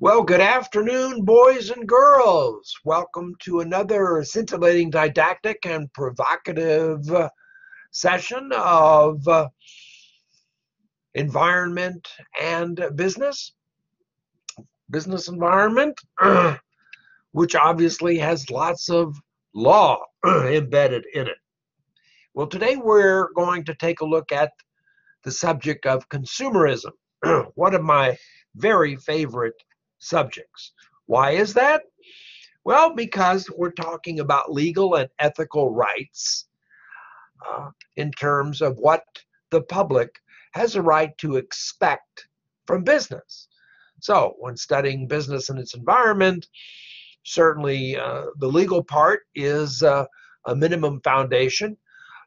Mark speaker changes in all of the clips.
Speaker 1: Well, good afternoon, boys and girls. Welcome to another scintillating, didactic, and provocative uh, session of uh, environment and business. Business environment, which obviously has lots of law embedded in it. Well, today we're going to take a look at the subject of consumerism, one of my very favorite subjects. Why is that? Well, because we're talking about legal and ethical rights uh, in terms of what the public has a right to expect from business. So, when studying business and its environment, certainly uh, the legal part is uh, a minimum foundation,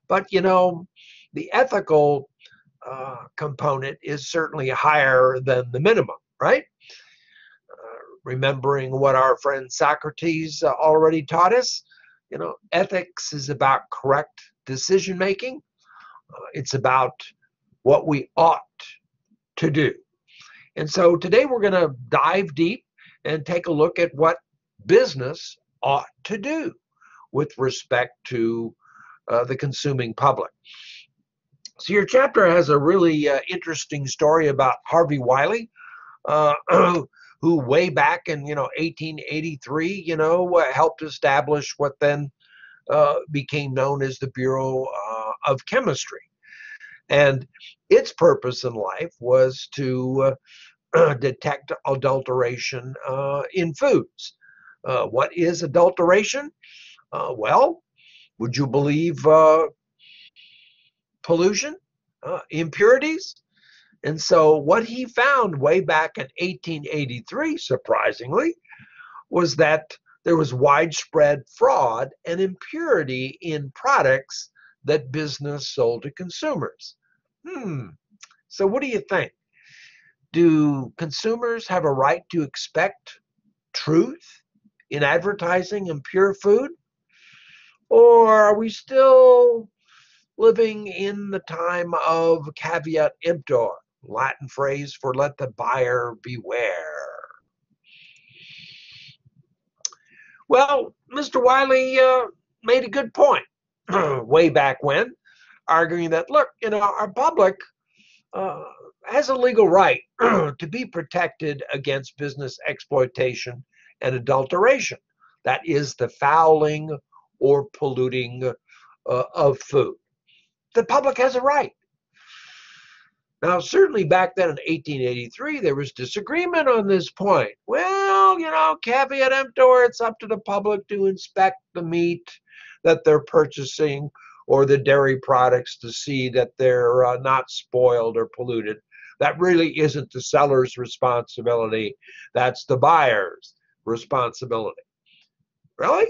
Speaker 1: but you know, the ethical uh, component is certainly higher than the minimum, right? Remembering what our friend Socrates uh, already taught us. You know, ethics is about correct decision making. Uh, it's about what we ought to do. And so today we're going to dive deep and take a look at what business ought to do with respect to uh, the consuming public. So your chapter has a really uh, interesting story about Harvey Wiley, uh, who way back in you know 1883 you know uh, helped establish what then uh, became known as the bureau uh, of chemistry. And its purpose in life was to uh, detect adulteration uh, in foods. Uh, what is adulteration? Well would you believe pollution impurities and so, what he found way back in 1883, surprisingly, was that there was widespread fraud and impurity in products that business sold to consumers. Hmm. So, what do you think? Do consumers have a right to expect truth in advertising and pure food? Or are we still living in the time of caveat emptor? Latin phrase for let the buyer beware. Well, Mr. Wiley uh, made a good point way back when, arguing that, look, you know, our public uh, has a legal right to be protected against business exploitation and adulteration. That is the fouling or polluting uh, of food. The public has a right. Now, certainly back then in 1883, there was disagreement on this point. Well, you know, caveat emptor, it's up to the public to inspect the meat that they're purchasing or the dairy products to see that they're uh, not spoiled or polluted. That really isn't the seller's responsibility, that's the buyer's responsibility. Really?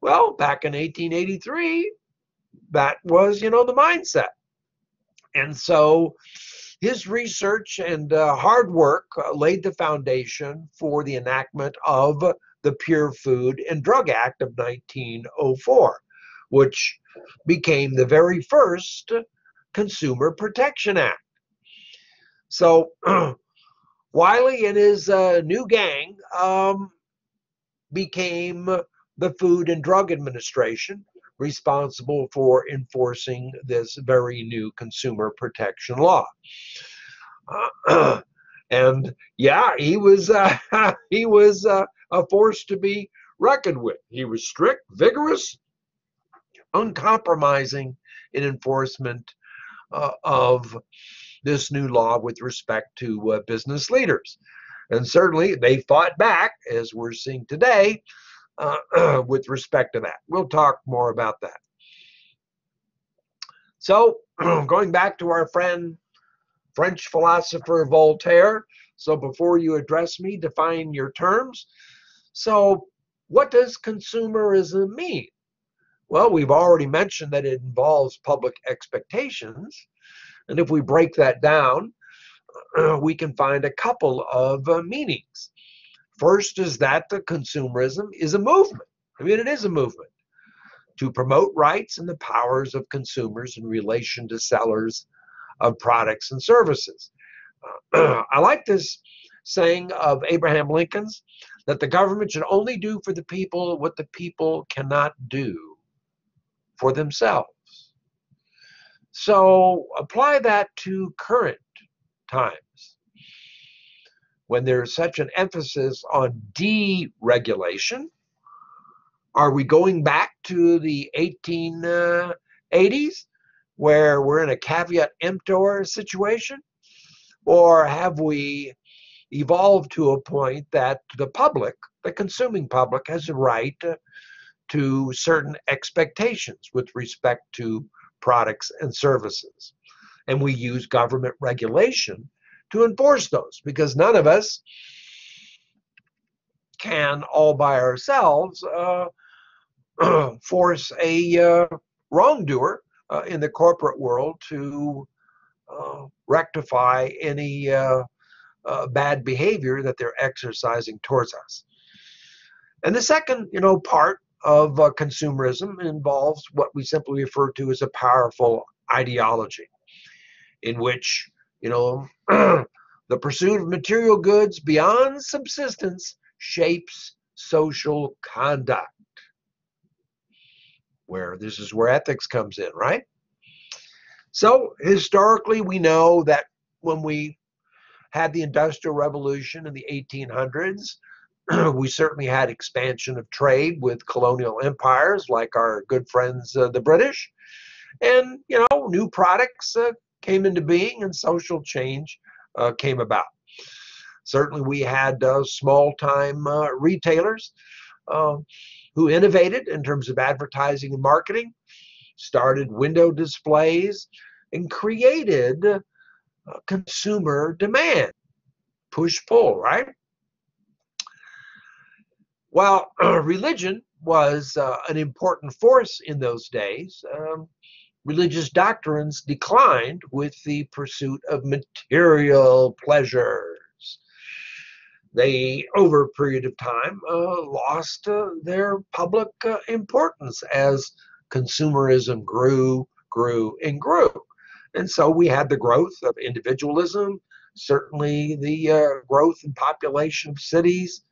Speaker 1: Well, back in 1883, that was, you know, the mindset. And so his research and uh, hard work uh, laid the foundation for the enactment of the Pure Food and Drug Act of 1904, which became the very first Consumer Protection Act. So Wiley and his uh, new gang um, became the Food and Drug Administration, responsible for enforcing this very new consumer protection law. Uh, and yeah, he was uh, he was uh, a force to be reckoned with. He was strict, vigorous, uncompromising in enforcement uh, of this new law with respect to uh, business leaders. And certainly they fought back, as we're seeing today, uh, with respect to that. We'll talk more about that. So, going back to our friend, French philosopher Voltaire. So, before you address me, define your terms. So, what does consumerism mean? Well, we've already mentioned that it involves public expectations. And if we break that down, we can find a couple of uh, meanings. First is that the consumerism is a movement. I mean, it is a movement to promote rights and the powers of consumers in relation to sellers of products and services. Uh, I like this saying of Abraham Lincoln's that the government should only do for the people what the people cannot do for themselves. So apply that to current times when there's such an emphasis on deregulation? Are we going back to the 1880s uh, where we're in a caveat emptor situation? Or have we evolved to a point that the public, the consuming public, has a right to certain expectations with respect to products and services? And we use government regulation to enforce those because none of us can all by ourselves uh, force a uh, wrongdoer uh, in the corporate world to uh, rectify any uh, uh, bad behavior that they're exercising towards us. And the second, you know, part of consumerism involves what we simply refer to as a powerful ideology, in which you know, the pursuit of material goods beyond subsistence shapes social conduct. Where this is where ethics comes in, right? So historically, we know that when we had the Industrial Revolution in the 1800s, we certainly had expansion of trade with colonial empires like our good friends, uh, the British. And, you know, new products uh, came into being and social change uh, came about. Certainly, we had uh, small time uh, retailers um, who innovated in terms of advertising and marketing, started window displays, and created uh, consumer demand. Push pull, right? While religion was uh, an important force in those days, um, religious doctrines declined with the pursuit of material pleasures. They, over a period of time, uh, lost uh, their public uh, importance as consumerism grew, grew, and grew. And so we had the growth of individualism, certainly the uh, growth in population of cities,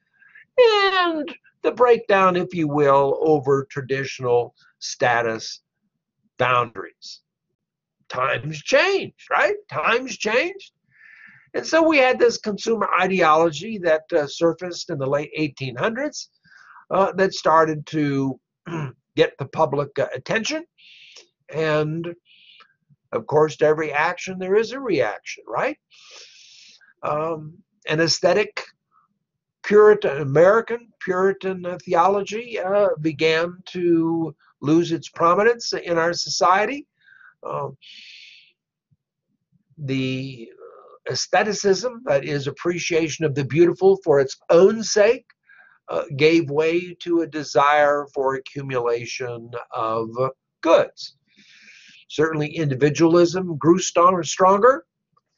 Speaker 1: and the breakdown, if you will, over traditional status boundaries. Times changed, right? Times changed. And so we had this consumer ideology that uh, surfaced in the late 1800s uh, that started to get the public uh, attention. And of course, to every action, there is a reaction, right? Um, an aesthetic Puritan, American Puritan theology uh, began to lose its prominence in our society. Um, the aestheticism, that is appreciation of the beautiful for its own sake, uh, gave way to a desire for accumulation of goods. Certainly, individualism grew stronger.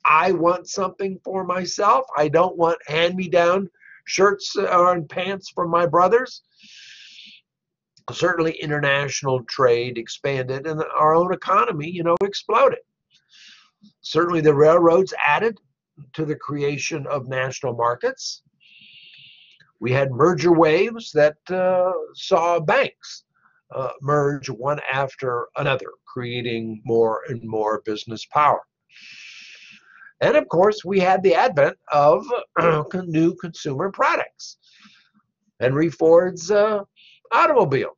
Speaker 1: I want something for myself. I don't want hand me down shirts and pants from my brothers certainly international trade expanded and our own economy, you know, exploded. Certainly the railroads added to the creation of national markets. We had merger waves that uh, saw banks uh, merge one after another, creating more and more business power. And of course, we had the advent of new consumer products. Henry Ford's uh, automobile.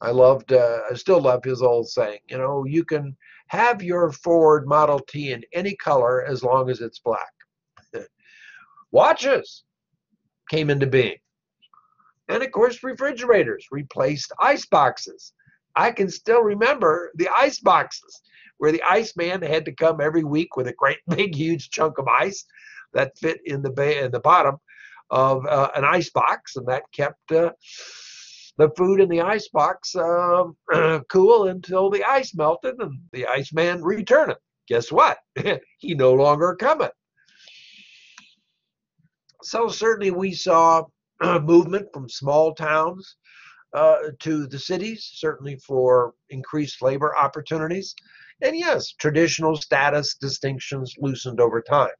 Speaker 1: I loved, uh, I still love his old saying, you know, you can have your Ford Model T in any color as long as it's black. Watches came into being. And of course, refrigerators replaced ice boxes. I can still remember the ice boxes where the ice man had to come every week with a great big huge chunk of ice that fit in the bay in the bottom of uh, an ice box and that kept uh, the food in the ice box uh, cool until the ice melted and the iceman returned it. Guess what? he no longer cometh. So certainly we saw movement from small towns uh, to the cities, certainly for increased labor opportunities. And yes, traditional status distinctions loosened over time.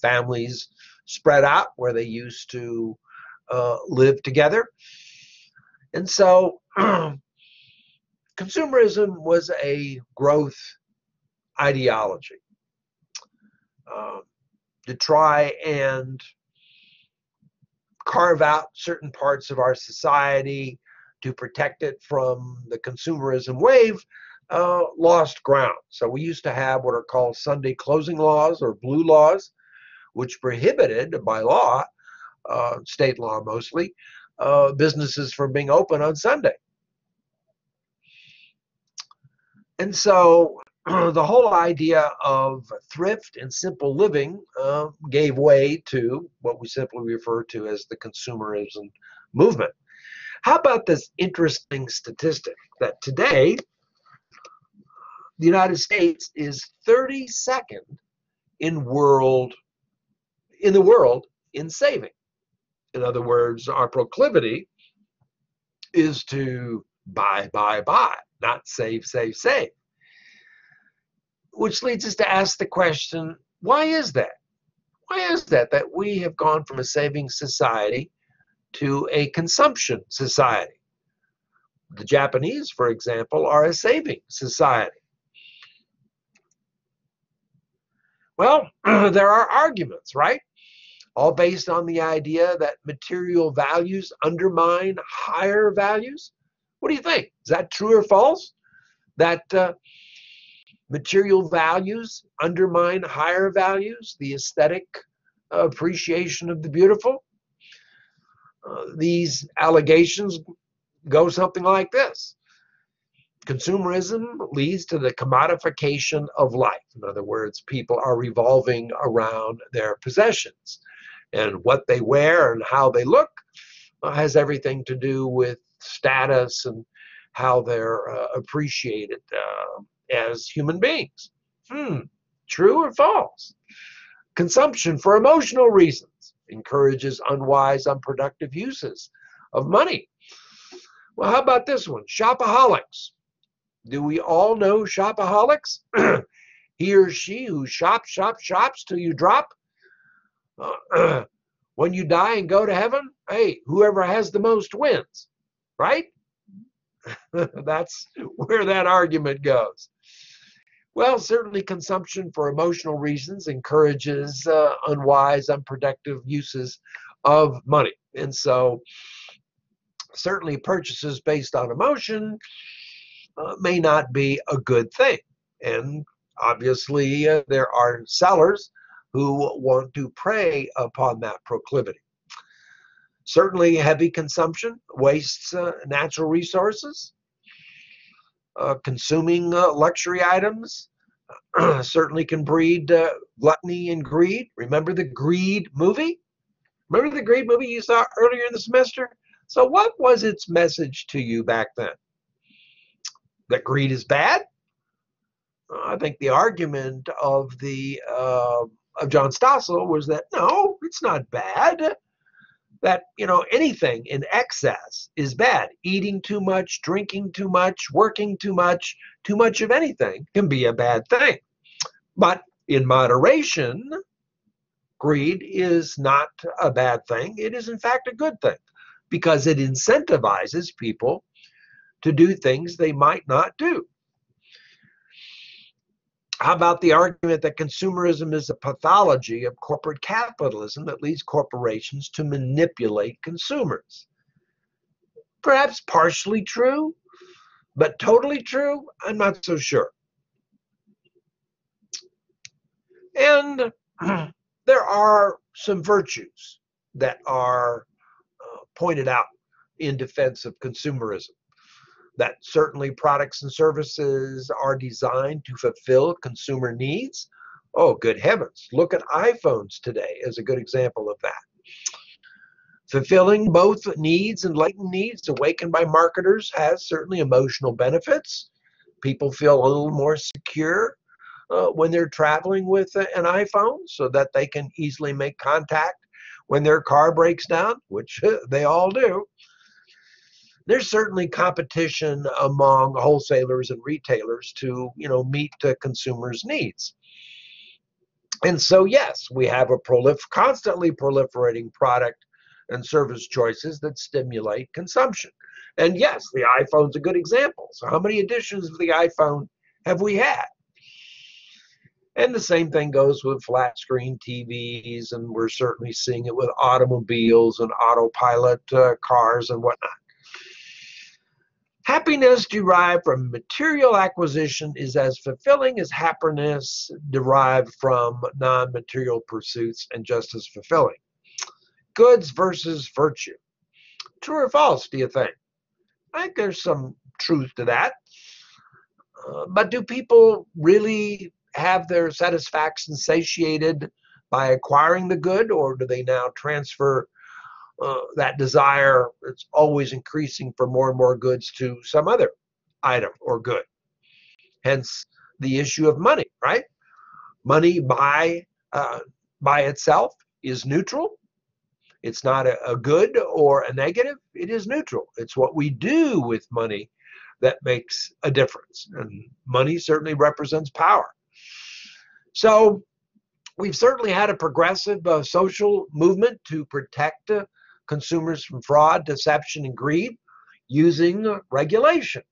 Speaker 1: Families spread out where they used to uh, live together. And so consumerism was a growth ideology uh, to try and carve out certain parts of our society to protect it from the consumerism wave uh, lost ground. So we used to have what are called Sunday closing laws or blue laws, which prohibited by law, uh, state law mostly, uh, businesses from being open on Sunday. And so the whole idea of thrift and simple living uh, gave way to what we simply refer to as the consumerism movement. How about this interesting statistic that today the United States is 32nd in world in the world in saving. In other words, our proclivity is to buy, buy, buy, not save, save, save. Which leads us to ask the question why is that? Why is that that we have gone from a saving society to a consumption society? The Japanese, for example, are a saving society. Well, there are arguments, right? All based on the idea that material values undermine higher values. What do you think? Is that true or false? That uh, material values undermine higher values, the aesthetic appreciation of the beautiful? Uh, these allegations go something like this Consumerism leads to the commodification of life. In other words, people are revolving around their possessions. And what they wear and how they look uh, has everything to do with status and how they're uh, appreciated uh, as human beings. Hmm, true or false? Consumption for emotional reasons encourages unwise, unproductive uses of money. Well, how about this one? Shopaholics do we all know shopaholics? he or she who shops, shops, shops till you drop. When you die and go to heaven, hey, whoever has the most wins, right? That's where that argument goes. Well, certainly consumption for emotional reasons encourages uh, unwise, unproductive uses of money. And so, certainly purchases based on emotion uh, may not be a good thing. And obviously, uh, there are sellers who want to prey upon that proclivity. Certainly, heavy consumption wastes uh, natural resources. Uh, consuming uh, luxury items certainly can breed uh, gluttony and greed. Remember the Greed movie? Remember the Greed movie you saw earlier in the semester? So, what was its message to you back then? that greed is bad. I think the argument of the uh, of John Stossel was that no, it's not bad. That you know anything in excess is bad. Eating too much, drinking too much, working too much, too much of anything can be a bad thing. But in moderation, greed is not a bad thing. It is in fact a good thing because it incentivizes people to do things they might not do. How about the argument that consumerism is a pathology of corporate capitalism that leads corporations to manipulate consumers? Perhaps partially true, but totally true? I'm not so sure. And there are some virtues that are uh, pointed out in defense of consumerism that certainly products and services are designed to fulfill consumer needs. Oh, good heavens. Look at iPhones today as a good example of that. Fulfilling both needs and latent needs awakened by marketers has certainly emotional benefits. People feel a little more secure uh, when they're traveling with an iPhone so that they can easily make contact when their car breaks down, which they all do there's certainly competition among wholesalers and retailers to you know meet the consumers' needs. And so, yes, we have a prolif- constantly proliferating product and service choices that stimulate consumption. And yes, the iPhone's a good example. So, how many editions of the iPhone have we had? And the same thing goes with flat screen TVs, and we're certainly seeing it with automobiles and autopilot uh, cars and whatnot. Happiness derived from material acquisition is as fulfilling as happiness derived from non material pursuits and just as fulfilling. Goods versus virtue. True or false, do you think? I think there's some truth to that. Uh, but do people really have their satisfaction satiated by acquiring the good, or do they now transfer uh, that desire that's always increasing for more and more goods to some other item or good? Hence the issue of money, right? Money by uh, by itself is neutral. It's not a, a good or a negative. It is neutral. It's what we do with money that makes a difference. And money certainly represents power. So we've certainly had a progressive uh, social movement to protect uh, consumers from fraud, deception, and greed using regulation.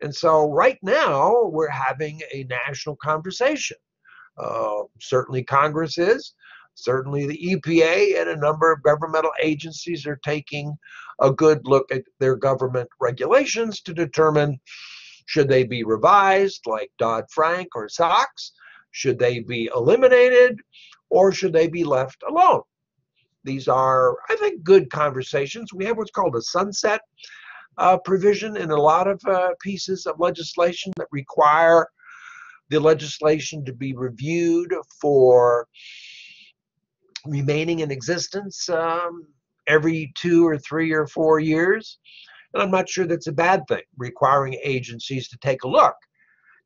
Speaker 1: And so right now we're having a national conversation. Uh, certainly Congress is. Certainly the EPA and a number of governmental agencies are taking a good look at their government regulations to determine should they be revised like Dodd-Frank or SOX, should they be eliminated or should they be left alone? These are, I think, good conversations. We have what's called a sunset uh, provision in a lot of uh, pieces of legislation that require the legislation to be reviewed for remaining in existence um, every two or three or four years. And I'm not sure that's a bad thing, requiring agencies to take a look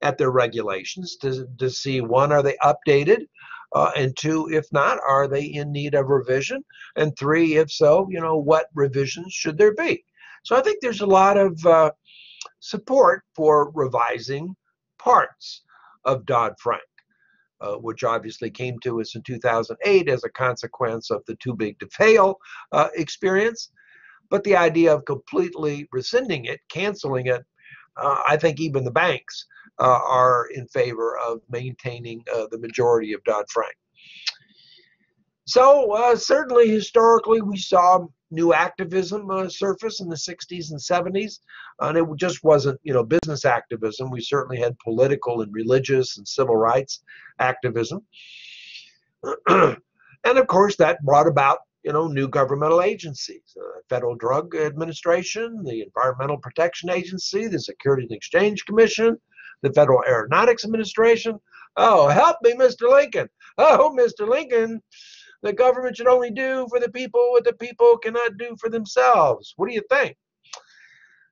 Speaker 1: at their regulations to, to see one, are they updated? Uh, and two, if not, are they in need of revision? And three, if so, you know, what revisions should there be? So I think there's a lot of uh, support for revising parts of Dodd Frank, uh, which obviously came to us in 2008 as a consequence of the too big to fail uh, experience. But the idea of completely rescinding it, canceling it, uh, I think even the banks uh, are in favor of maintaining uh, the majority of Dodd Frank. So, uh, certainly historically, we saw new activism uh, surface in the 60s and 70s, and it just wasn't, you know, business activism. We certainly had political and religious and civil rights activism. and of course, that brought about you know, new governmental agencies, uh, Federal Drug Administration, the Environmental Protection Agency, the Securities and Exchange Commission, the Federal Aeronautics Administration. Oh, help me, Mr. Lincoln. Oh, Mr. Lincoln, the government should only do for the people what the people cannot do for themselves. What do you think?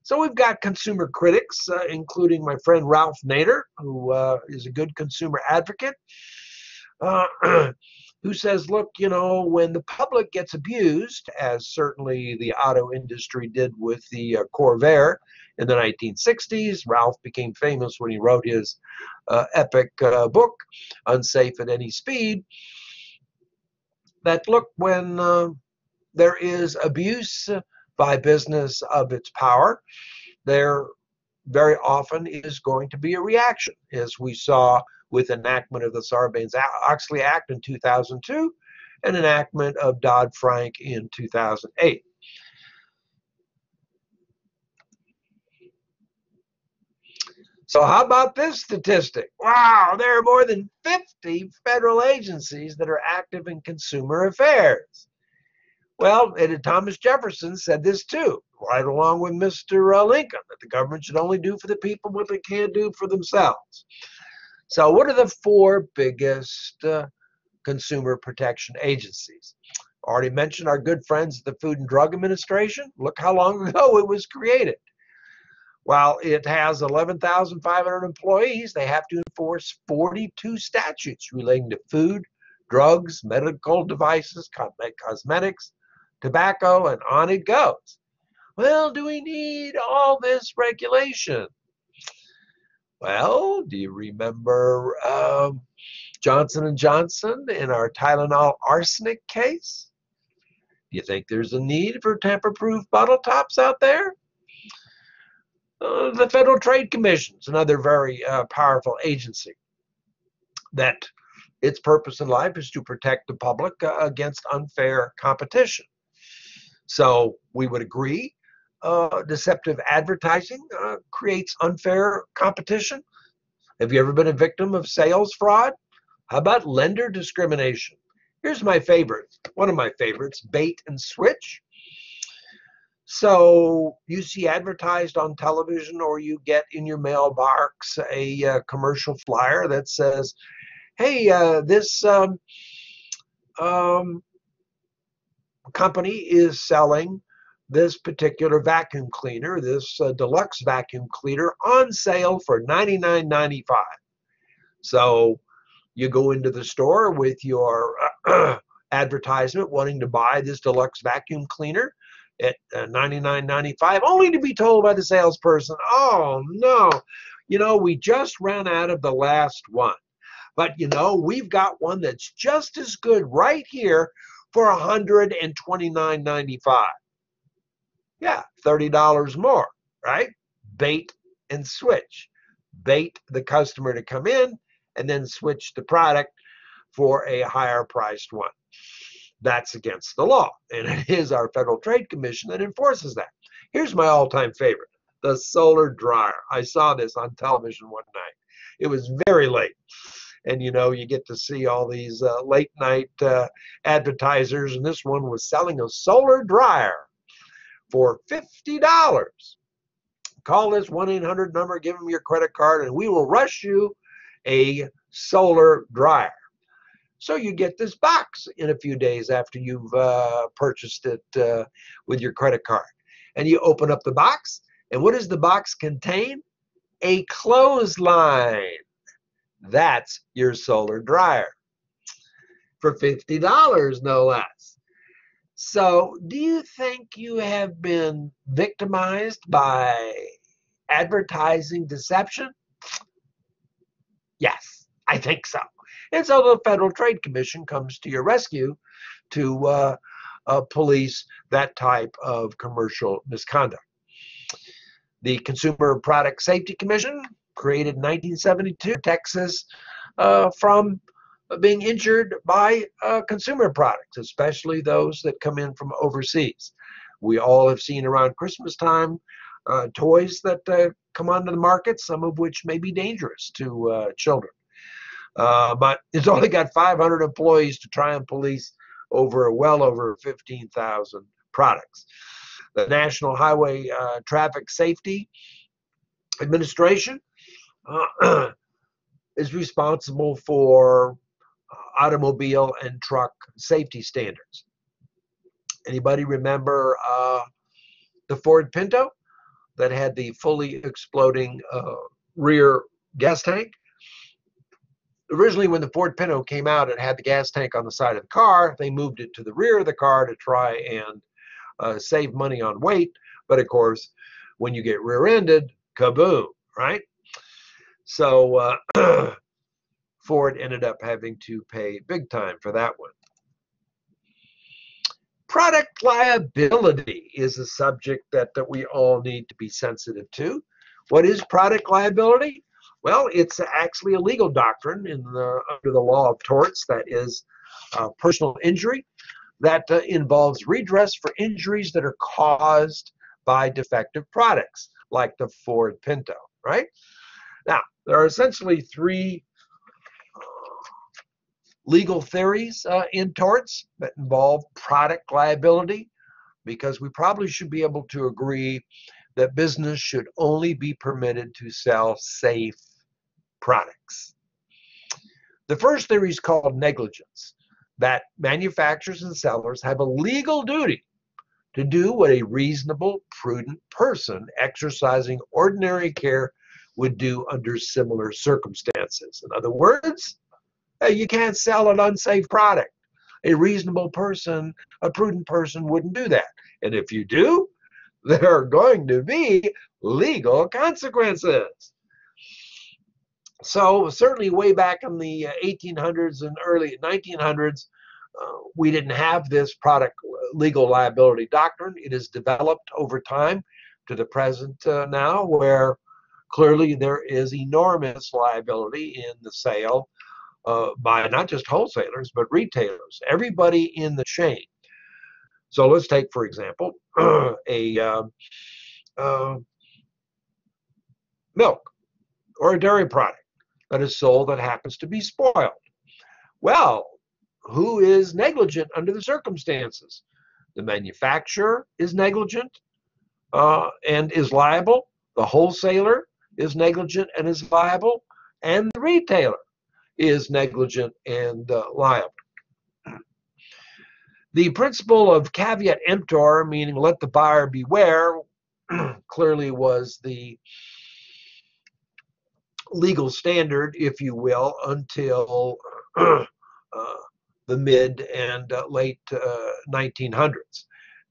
Speaker 1: So we've got consumer critics, uh, including my friend Ralph Nader, who uh, is a good consumer advocate. Uh, who says, look, you know, when the public gets abused, as certainly the auto industry did with the uh, Corvair in the 1960s, Ralph became famous when he wrote his uh, epic uh, book, Unsafe at Any Speed. That look, when uh, there is abuse by business of its power, there very often is going to be a reaction, as we saw with enactment of the Sarbanes-Oxley Act in 2002 and enactment of Dodd-Frank in 2008. So how about this statistic? Wow, there are more than 50 federal agencies that are active in consumer affairs. Well, and Thomas Jefferson said this too, right along with Mr. Uh, Lincoln, that the government should only do for the people what they can't do for themselves. So, what are the four biggest uh, consumer protection agencies? Already mentioned our good friends at the Food and Drug Administration. Look how long ago it was created. While it has 11,500 employees, they have to enforce 42 statutes relating to food, drugs, medical devices, cosmetics, tobacco, and on it goes. Well, do we need all this regulation? Well, do you remember um, Johnson & Johnson in our Tylenol arsenic case? Do you think there's a need for tamper-proof bottle tops out there? Uh, the Federal Trade Commission is another very uh, powerful agency that its purpose in life is to protect the public uh, against unfair competition. So we would agree uh, deceptive advertising uh, creates unfair competition. Have you ever been a victim of sales fraud? How about lender discrimination? Here's my favorite, one of my favorites, bait and switch. So you see advertised on television or you get in your mailbox a uh, commercial flyer that says, hey, uh, this um, um, company is selling this particular vacuum cleaner, this uh, deluxe vacuum cleaner, on sale for $99.95. So you go into the store with your uh, advertisement wanting to buy this deluxe vacuum cleaner at uh, $99.95, only to be told by the salesperson, oh no, you know, we just ran out of the last one. But you know, we've got one that's just as good right here for $129.95. Yeah, $30 more, right? Bait and switch. Bait the customer to come in and then switch the product for a higher priced one. That's against the law. And it is our Federal Trade Commission that enforces that. Here's my all time favorite the solar dryer. I saw this on television one night. It was very late and you know you get to see all these uh, late night uh, advertisers and this one was selling a solar dryer for $50 call this 1-800 number give them your credit card and we will rush you a solar dryer. So you get this box in a few days after you've uh, purchased it uh, with your credit card. And you open up the box and what does the box contain? A clothesline. That's your solar dryer. For $50, no less. So, do you think you have been victimized by advertising deception? Yes, I think so. And so the Federal Trade Commission comes to your rescue to uh, uh, police that type of commercial misconduct. The Consumer Product Safety Commission created in 1972 Texas uh, from being injured by uh, consumer products, especially those that come in from overseas. We all have seen around Christmas time uh, toys that uh, come onto the market, some of which may be dangerous to uh, children. Uh, but it's only got 500 employees to try and police over well over 15,000 products. The National Highway Traffic Safety Administration uh, is responsible for uh, automobile and truck safety standards. Anybody remember uh, the Ford Pinto that had the fully exploding uh, rear gas tank? Originally, when the Ford Pinto came out, it had the gas tank on the side of the car. They moved it to the rear of the car to try and uh, save money on weight. But of course, when you get rear ended, kaboom, right? So uh, Ford ended up having to pay big time for that one. Product liability is a subject that, that we all need to be sensitive to. What is product liability? Well, it's actually a legal doctrine in the, under the law of torts that is uh, personal injury that uh, involves redress for injuries that are caused by defective products, like the Ford Pinto, right? Now, there are essentially three legal theories uh, in torts that involve product liability because we probably should be able to agree that business should only be permitted to sell safe products. The first theory is called negligence, that manufacturers and sellers have a legal duty to do what a reasonable, prudent person exercising ordinary care would do under similar circumstances. In other words, you can't sell an unsafe product. A reasonable person, a prudent person wouldn't do that. And if you do, there are going to be legal consequences. so certainly way back in the 1800s and early 1900s, uh, we didn't have this product legal liability doctrine. It has developed over time to the present uh, now, where clearly there is enormous liability in the sale uh, by not just wholesalers but retailers, everybody in the chain. So let's take, for example, a um, uh, milk or a dairy product that is sold that happens to be spoiled. Well, who is negligent under the circumstances? The manufacturer is negligent uh, and is liable. The wholesaler is negligent and is liable. And the retailer is negligent and uh, liable. The principle of caveat emptor, meaning let the buyer beware, clearly was the legal standard, if you will, until uh, the mid and uh, late 1900s. Uh,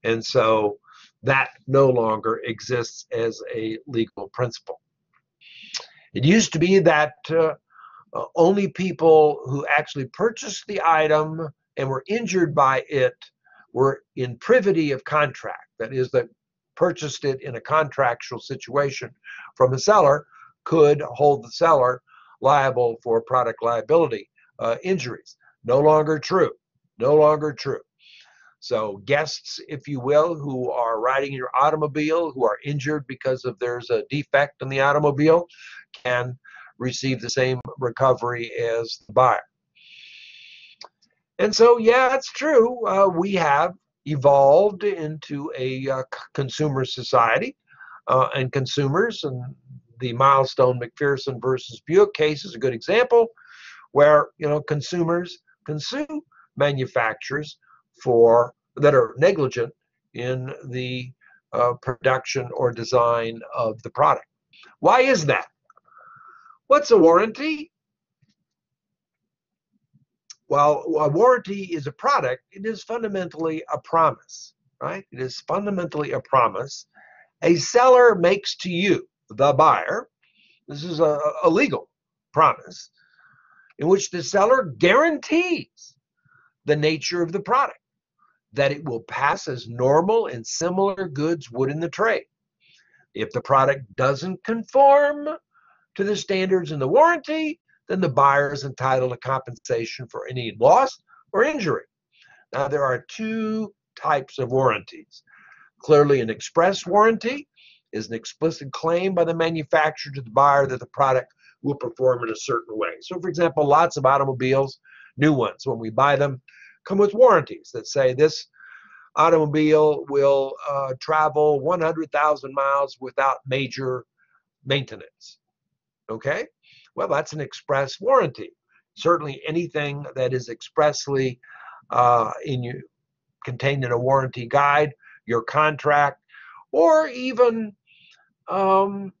Speaker 1: and so that no longer exists as a legal principle. It used to be that uh, only people who actually purchased the item and were injured by it were in privity of contract. That is, that purchased it in a contractual situation from a seller could hold the seller liable for product liability uh, injuries. No longer true. No longer true. So guests, if you will, who are riding your automobile, who are injured because of there's a defect in the automobile, can receive the same recovery as the buyer. And so, yeah, it's true. Uh, we have evolved into a uh, consumer society, uh, and consumers, and the Milestone MacPherson versus Buick case is a good example, where you know consumers consume manufacturers for that are negligent in the uh, production or design of the product. Why is that? What's a warranty? Well, a warranty is a product, it is fundamentally a promise, right? It is fundamentally a promise a seller makes to you, the buyer. This is a, a legal promise in which the seller guarantees the nature of the product, that it will pass as normal and similar goods would in the trade. If the product doesn't conform to the standards in the warranty, then the buyer is entitled to compensation for any loss or injury. Now, there are two types of warranties. Clearly, an express warranty is an explicit claim by the manufacturer to the buyer that the product will perform in a certain way. So, for example, lots of automobiles, new ones, when we buy them, come with warranties that say this automobile will uh, travel 100,000 miles without major maintenance. Okay? Well, that's an express warranty. Certainly, anything that is expressly uh, in you contained in a warranty guide, your contract, or even um,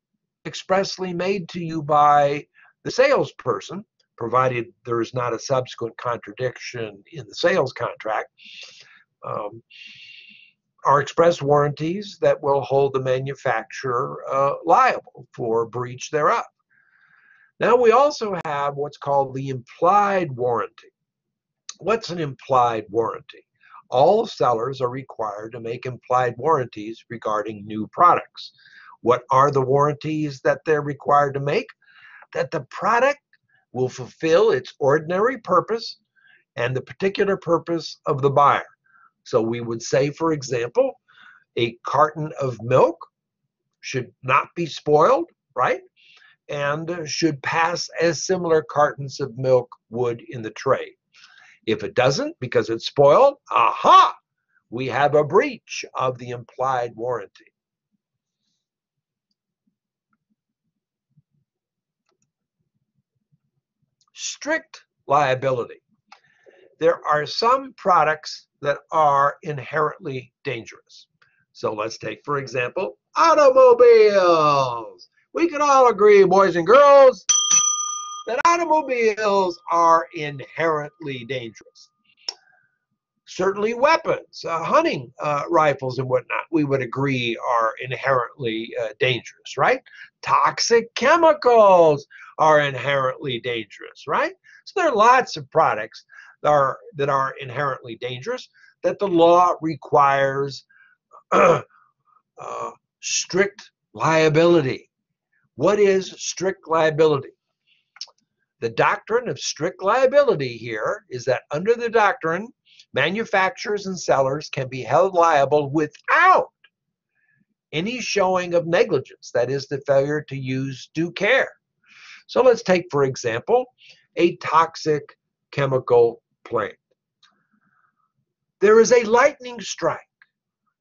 Speaker 1: expressly made to you by the salesperson, provided there is not a subsequent contradiction in the sales contract, um, are express warranties that will hold the manufacturer uh, liable for breach thereof. Now we also have what's called the implied warranty. What's an implied warranty? All sellers are required to make implied warranties regarding new products. What are the warranties that they're required to make? That the product will fulfill its ordinary purpose and the particular purpose of the buyer. So we would say, for example, a carton of milk should not be spoiled, right? And should pass as similar cartons of milk would in the tray. If it doesn't, because it's spoiled, aha, we have a breach of the implied warranty. Strict liability. There are some products that are inherently dangerous. So let's take, for example, automobiles we can all agree, boys and girls, that automobiles are inherently dangerous. Certainly, weapons, uh, hunting uh, rifles, and whatnot, we would agree are inherently uh, dangerous, right? Toxic chemicals are inherently dangerous, right? So there are lots of products that are that are inherently dangerous that the law requires uh, strict liability. What is strict liability? The doctrine of strict liability here is that under the doctrine, manufacturers and sellers can be held liable without any showing of negligence, that is, the failure to use due care. So let's take, for example, a toxic chemical plant. There is a lightning strike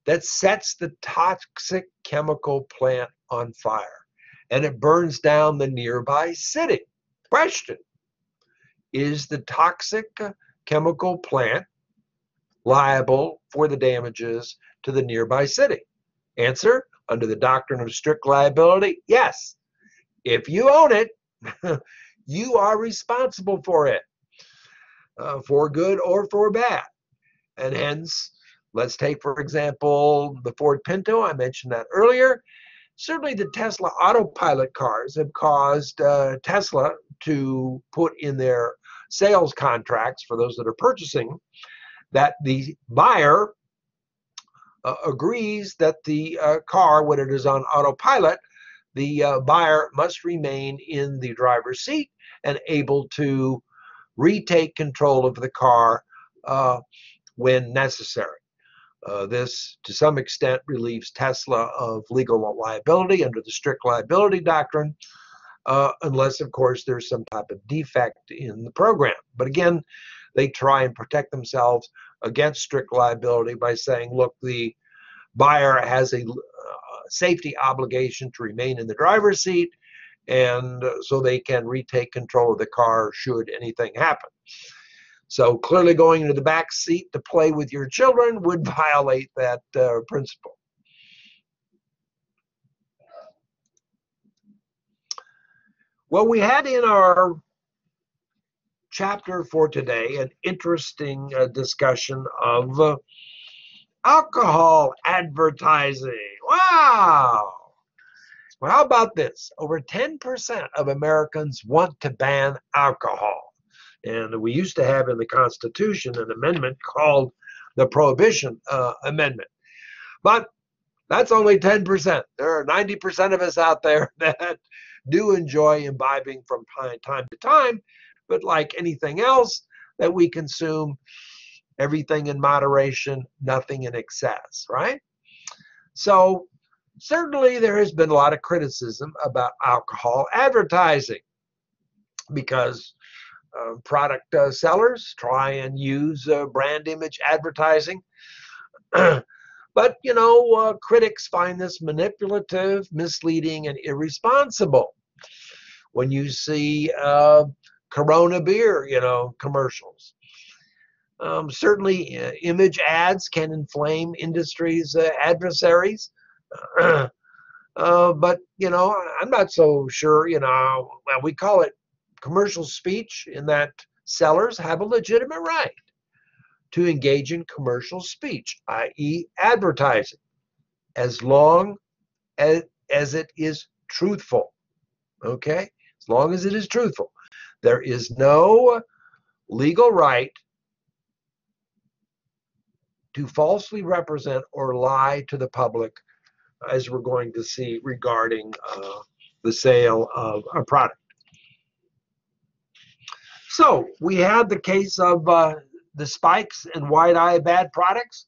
Speaker 1: that sets the toxic chemical plant on fire and it burns down the nearby city. Question Is the toxic chemical plant liable for the damages to the nearby city? Answer Under the doctrine of strict liability, yes. If you own it, you are responsible for it, uh, for good or for bad. And hence, let's take, for example, the Ford Pinto. I mentioned that earlier. Certainly, the Tesla autopilot cars have caused uh, Tesla to put in their sales contracts for those that are purchasing that the buyer uh, agrees that the uh, car, when it is on autopilot, the uh, buyer must remain in the driver's seat and able to retake control of the car uh, when necessary. Uh, this, to some extent, relieves Tesla of legal liability under the strict liability doctrine, uh, unless, of course, there's some type of defect in the program. But again, they try and protect themselves against strict liability by saying, look, the buyer has a uh, safety obligation to remain in the driver's seat, and so they can retake control of the car should anything happen. So clearly, going into the back seat to play with your children would violate that uh, principle. Well, we had in our chapter for today an interesting uh, discussion of uh, alcohol advertising. Wow! Well, how about this? Over 10% of Americans want to ban alcohol. And we used to have in the Constitution an amendment called the Prohibition uh, Amendment. But that's only 10%. There are 90% of us out there that do enjoy imbibing from time to time, but like anything else that we consume, everything in moderation, nothing in excess, right? So, certainly there has been a lot of criticism about alcohol advertising because product uh, sellers try and use uh, brand image advertising. but, you know, uh, critics find this manipulative, misleading, and irresponsible. When you see uh, Corona beer, you know, commercials. Um, certainly, uh, image ads can inflame industry's uh, adversaries. uh, but, you know, I'm not so sure, you know, well, we call it commercial speech in that sellers have a legitimate right to engage in commercial speech, i.e., advertising, as long as, as it is truthful. Okay? As long as it is truthful. There is no legal right to falsely represent or lie to the public, as we're going to see regarding uh, the sale of a product. So we had the case of uh, the spikes and wide eye bad products.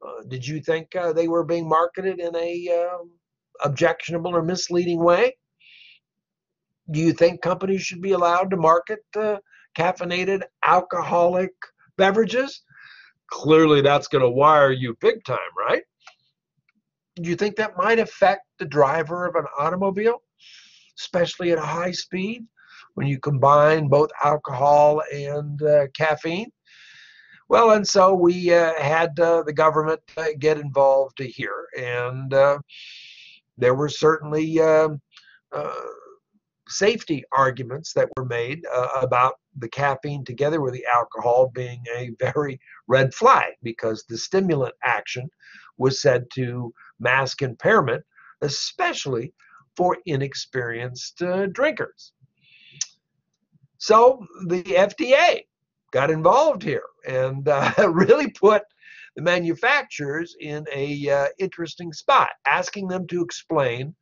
Speaker 1: Uh, did you think uh, they were being marketed in a um, objectionable or misleading way? do you think companies should be allowed to market uh, caffeinated alcoholic beverages? Clearly, that's going to wire you big time, right? Do you think that might affect the driver of an automobile, especially at a high speed when you combine both alcohol and uh, caffeine? Well, and so we uh, had uh, the government uh, get involved here, and uh, there were certainly um, safety arguments that were made about the caffeine together with the alcohol being a very red flag because the stimulant action was said to mask impairment, especially for inexperienced uh, drinkers. So the FDA got involved here and uh, really put the manufacturers in a uh, interesting spot, asking them to explain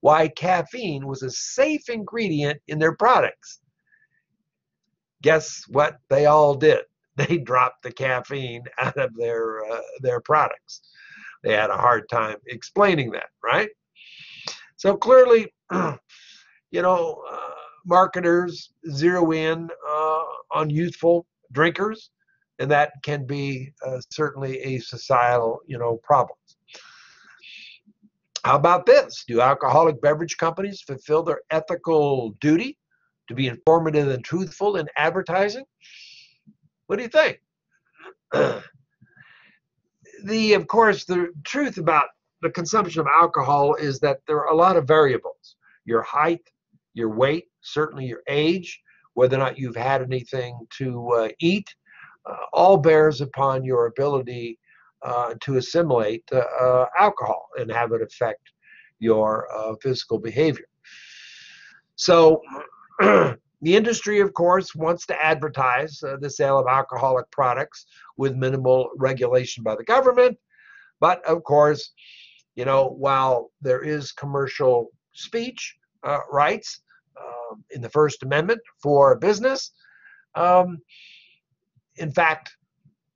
Speaker 1: why caffeine was a safe ingredient in their products. Guess what they all did? They dropped the caffeine out of their uh, their products. They had a hard time explaining that, right? So clearly, you know, uh, marketers zero in uh, on youthful drinkers, and that can be uh, certainly a societal, you know, problem. How about this? Do alcoholic beverage companies fulfill their ethical duty to be informative and truthful in advertising? What do you think? the, of course, the truth about the consumption of alcohol is that there are a lot of variables. Your height, your weight, certainly your age, whether or not you've had anything to uh, eat, uh, all bears upon your ability uh, to assimilate uh, uh, alcohol and have it affect your uh, physical behavior. So, the industry, of course, wants to advertise the sale of alcoholic products with minimal regulation by the government. But of course, you know, while there is commercial speech rights, um, in the First Amendment for business. Um, in fact,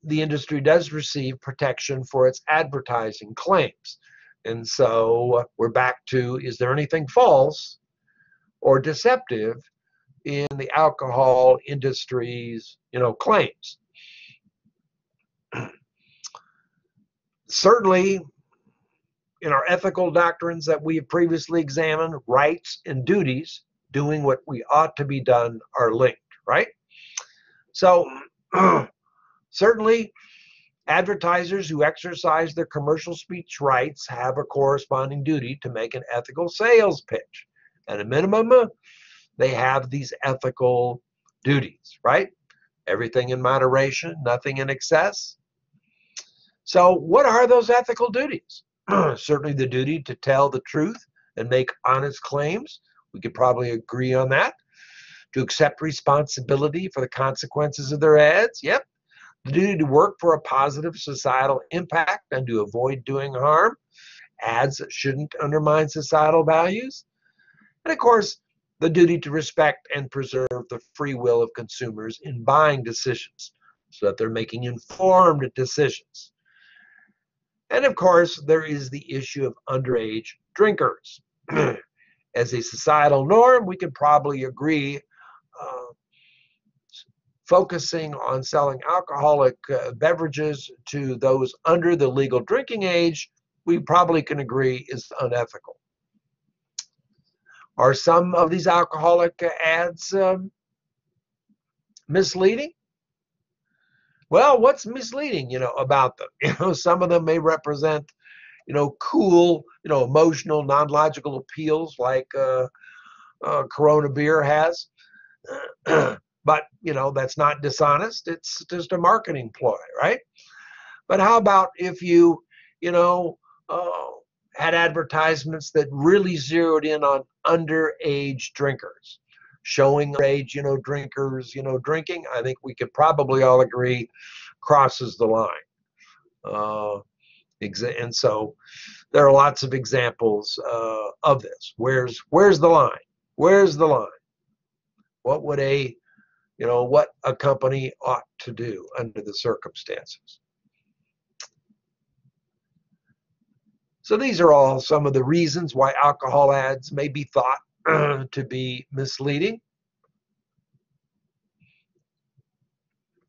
Speaker 1: the industry does receive protection for its advertising claims. And so we're back to is there anything false or deceptive in the alcohol industry's you know claims? Certainly, in our ethical doctrines that we have previously examined, rights and duties doing what we ought to be done are linked, right? So, certainly, advertisers who exercise their commercial speech rights have a corresponding duty to make an ethical sales pitch. At a minimum, uh, they have these ethical duties, right? Everything in moderation, nothing in excess. So, what are those ethical duties? Certainly, the duty to tell the truth and make honest claims we could probably agree on that. To accept responsibility for the consequences of their ads. Yep. The duty to work for a positive societal impact and to avoid doing harm. Ads shouldn't undermine societal values. And of course, the duty to respect and preserve the free will of consumers in buying decisions so that they're making informed decisions. And of course, there is the issue of underage drinkers. as a societal norm, we could probably agree uh, focusing on selling alcoholic uh, beverages to those under the legal drinking age, we probably can agree is unethical. Are some of these alcoholic ads um, misleading? Well, what's misleading, you know, about them? You know, some of them may represent you know, cool, you know, emotional, non-logical appeals like uh, uh, Corona beer has. but you know, that's not dishonest. It's just a marketing ploy, right? But how about if you, you know, uh, had advertisements that really zeroed in on underage drinkers, showing age, you know, drinkers, you know, drinking? I think we could probably all agree crosses the line. Uh, and so there are lots of examples uh, of this. Where's where's the line? Where's the line? What would a you know what a company ought to do under the circumstances? So these are all some of the reasons why alcohol ads may be thought to be misleading.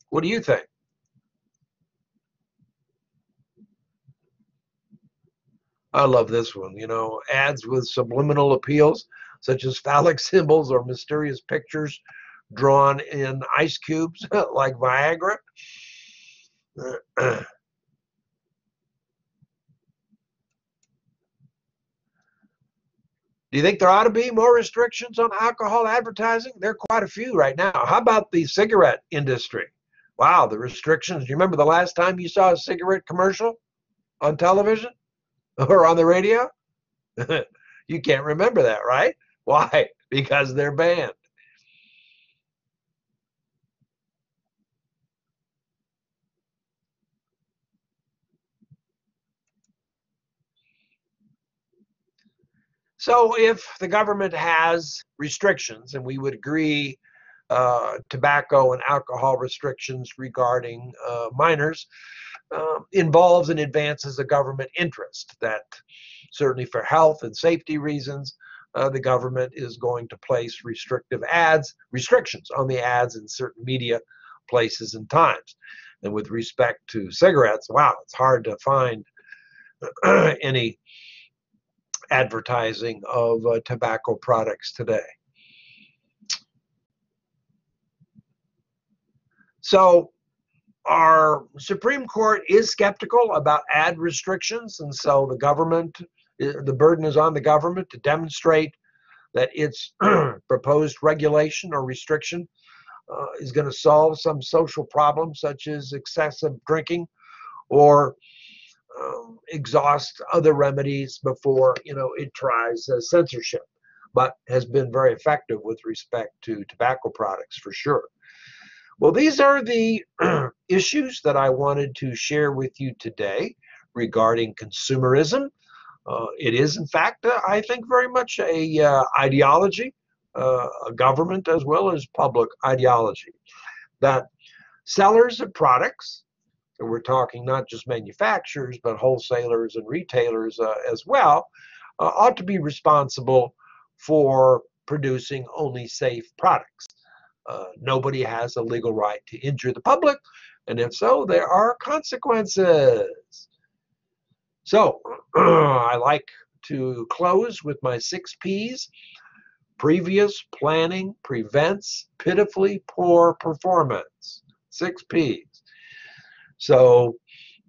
Speaker 1: What do you think? I love this one. You know, ads with subliminal appeals, such as phallic symbols or mysterious pictures drawn in ice cubes like Viagra. Do you think there ought to be more restrictions on alcohol advertising? There are quite a few right now. How about the cigarette industry? Wow, the restrictions. Do you remember the last time you saw a cigarette commercial on television? or on the radio? you can't remember that, right? Why? Because they're banned. So, if the government has restrictions, and we would agree uh, tobacco and alcohol restrictions regarding uh, minors, uh, involves and advances a government interest that certainly for health and safety reasons, uh, the government is going to place restrictive ads, restrictions on the ads in certain media places and times. And with respect to cigarettes, wow, it's hard to find any advertising of uh, tobacco products today. So our Supreme Court is skeptical about ad restrictions, and so the government, uh, the burden is on the government to demonstrate that its proposed regulation or restriction uh, is going to solve some social problem such as excessive drinking or um, exhaust other remedies before you know it tries uh, censorship but has been very effective with respect to tobacco products for sure. Well these are the issues that i wanted to share with you today regarding consumerism. Uh, it is in fact uh, i think very much a uh, ideology uh, a government as well as public ideology that sellers of products and we're talking not just manufacturers but wholesalers and retailers uh, as well uh, ought to be responsible for producing only safe products. Nobody has a legal right to injure the public and if so there are consequences so i like to close with my six p's Previous planning prevents pitifully poor performance. Six P's. So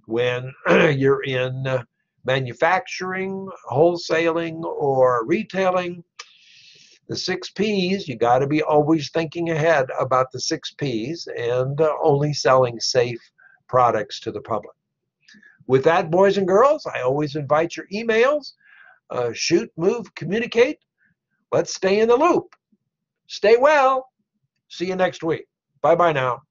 Speaker 1: when you're in manufacturing, wholesaling, or retailing, the six P's, you got to be always thinking ahead about the six P's and uh, only selling safe products to the public. With that, boys and girls, I always invite your emails. Uh, shoot, move, communicate Let's stay in the loop. Stay well. See you next week. Bye bye now.